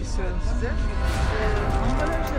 istiyorum şey size. Ambalaj ee,